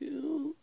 You.